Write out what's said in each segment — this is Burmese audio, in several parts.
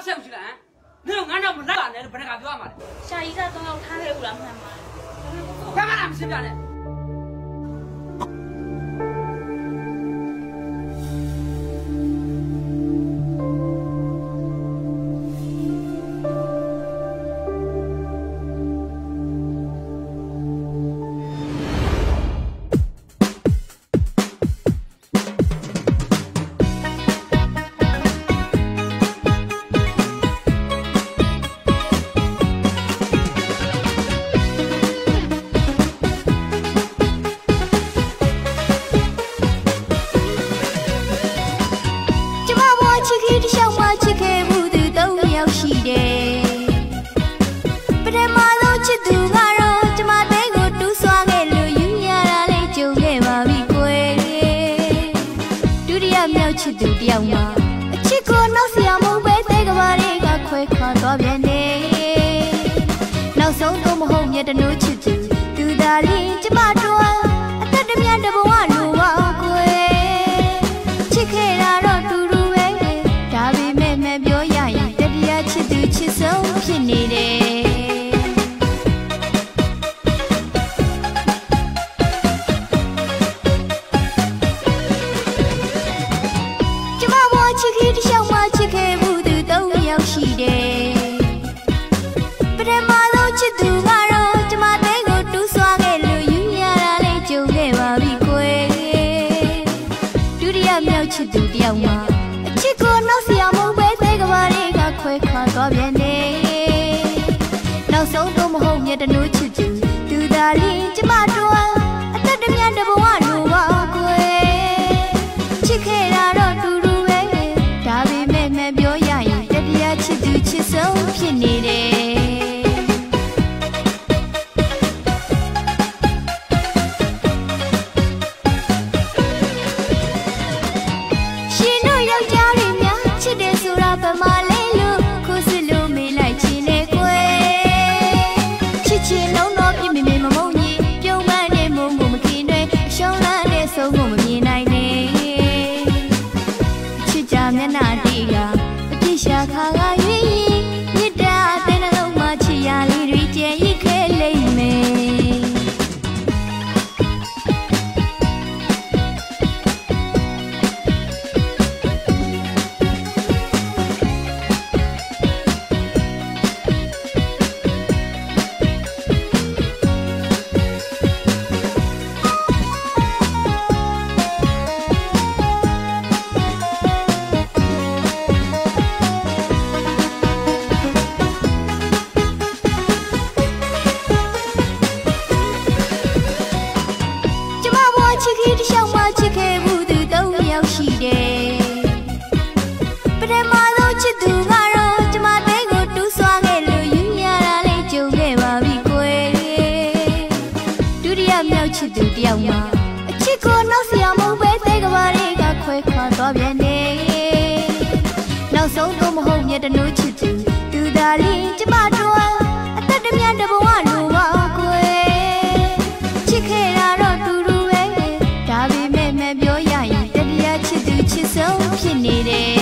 က်ဆက်ရှိလားဟမ်မင်းတို့ငါတော့မလိုက်ပါနဲ့လို့ဘယ်နှခါပြောရမှာလဲရှာကြီးကသုံးယောက်ထားခဲ့ဦးလားမှန်ပါလားဘာမှလားမရှင်းပြနဲ့ စ်သူတယောက်မှာ စ်သူတယောက်မှာအချစ်ကိုနောက်ဆရာမဟုတ်ပဲသေးကဘာတွေကခွဲခွာတော့ပြန်နေနောက်ဆုံးတော့မဟုတ်မြတ်တနိုးချစ်သူ နောက်ဆုံးတော့မဟုတ်မြတ်တနိုးချစ်သူသူသာလေးကျမတို့အသက်တမြတ်တဘဝလိုပါကွယ်ချစ်ခဲ့တာတော့တူတူပဲဒါပေမဲ့မပြောရရင်တတရားချစ်သူချစ်ဆုံးဖြစ်နေတယ်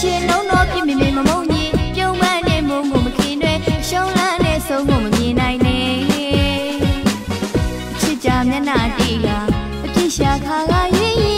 ရှင်နှုံးတော့ပြင်းပြင်းမမုံကြီးပြုံးမနဲ့မုံကိုမခင်တွေအရှုံးလန်းနဲ့ဆုံးကိုမမြင်နိုင်နဲ့ချစ်ကြမျက်နှာတိကအပြစ်ရှာခါကရင်း